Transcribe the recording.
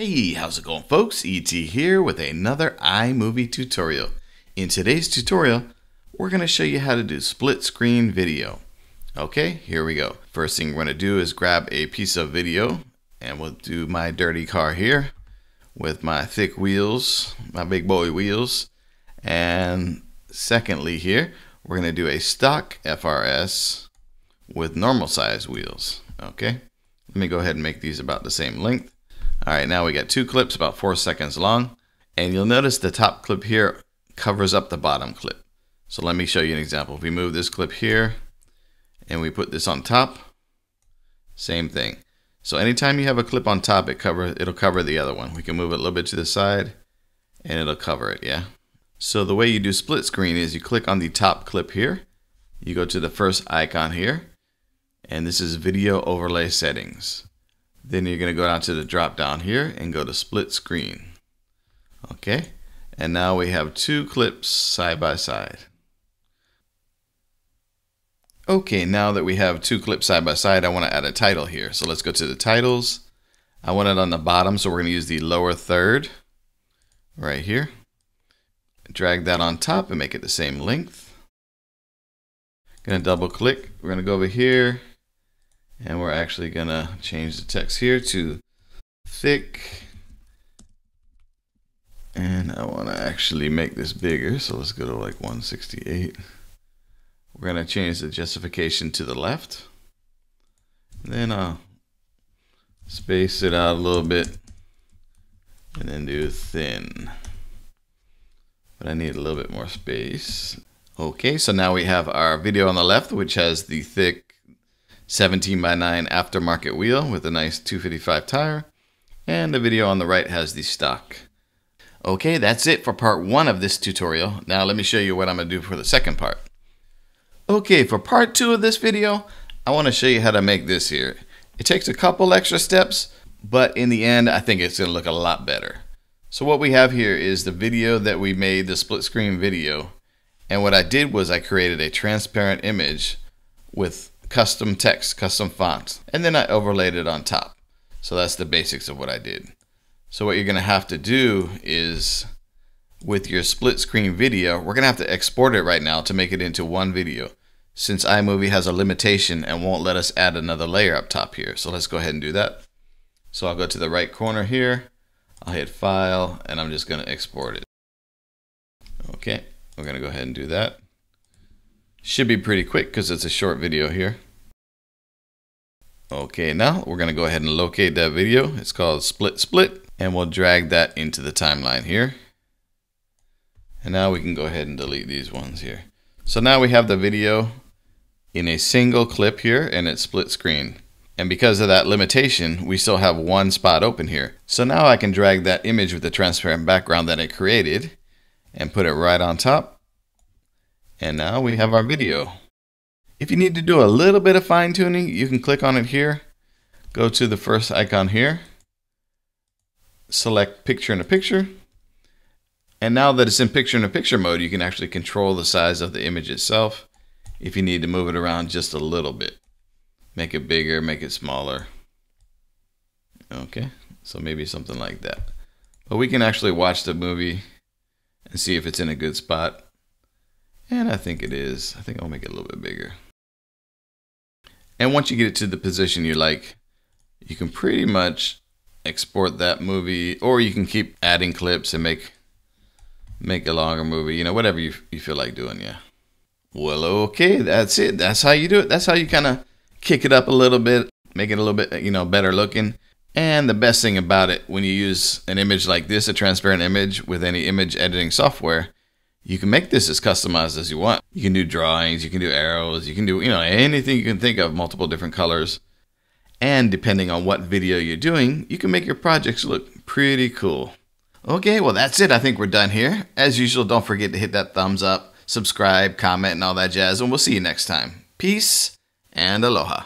Hey, how's it going folks? ET here with another iMovie tutorial. In today's tutorial, we're going to show you how to do split screen video. Okay, here we go. First thing we're going to do is grab a piece of video and we'll do my dirty car here with my thick wheels, my big boy wheels. And secondly here, we're going to do a stock FRS with normal size wheels. Okay, let me go ahead and make these about the same length. All right, now we got two clips about four seconds long. And you'll notice the top clip here covers up the bottom clip. So let me show you an example. If we move this clip here and we put this on top, same thing. So anytime you have a clip on top, it cover it'll cover the other one. We can move it a little bit to the side and it'll cover it, yeah? So the way you do split screen is you click on the top clip here, you go to the first icon here, and this is video overlay settings. Then you're going to go down to the drop down here and go to split screen. Okay, and now we have two clips side by side. Okay, now that we have two clips side by side, I want to add a title here. So let's go to the titles. I want it on the bottom, so we're going to use the lower third right here. Drag that on top and make it the same length. Gonna double click. We're gonna go over here and we're actually gonna change the text here to thick. And I wanna actually make this bigger. So let's go to like 168. We're gonna change the justification to the left. Then I'll space it out a little bit and then do thin. But I need a little bit more space. Okay, so now we have our video on the left, which has the thick 17 by 9 aftermarket wheel with a nice 255 tire. And the video on the right has the stock. Okay, that's it for part one of this tutorial. Now let me show you what I'm gonna do for the second part. Okay, for part two of this video, I wanna show you how to make this here. It takes a couple extra steps, but in the end, I think it's gonna look a lot better. So what we have here is the video that we made, the split screen video. And what I did was I created a transparent image with custom text, custom fonts, and then I overlaid it on top. So that's the basics of what I did. So what you're gonna have to do is with your split screen video, we're gonna have to export it right now to make it into one video since iMovie has a limitation and won't let us add another layer up top here. So let's go ahead and do that. So I'll go to the right corner here, I'll hit file and I'm just gonna export it. Okay, we're gonna go ahead and do that. Should be pretty quick because it's a short video here. Okay, now we're going to go ahead and locate that video. It's called Split Split, and we'll drag that into the timeline here. And now we can go ahead and delete these ones here. So now we have the video in a single clip here, and it's split screen. And because of that limitation, we still have one spot open here. So now I can drag that image with the transparent background that I created and put it right on top and now we have our video. If you need to do a little bit of fine tuning, you can click on it here. Go to the first icon here. Select picture in a picture. And now that it's in picture in a picture mode, you can actually control the size of the image itself if you need to move it around just a little bit. Make it bigger, make it smaller. Okay, so maybe something like that. But we can actually watch the movie and see if it's in a good spot. And I think it is. I think I'll make it a little bit bigger. And once you get it to the position you like, you can pretty much export that movie or you can keep adding clips and make make a longer movie, you know, whatever you, you feel like doing, yeah. Well, okay, that's it. That's how you do it. That's how you kind of kick it up a little bit, make it a little bit, you know, better looking. And the best thing about it, when you use an image like this, a transparent image with any image editing software, you can make this as customized as you want. You can do drawings, you can do arrows, you can do, you know, anything you can think of, multiple different colors. And depending on what video you're doing, you can make your projects look pretty cool. Okay, well that's it. I think we're done here. As usual, don't forget to hit that thumbs up, subscribe, comment, and all that jazz, and we'll see you next time. Peace and aloha.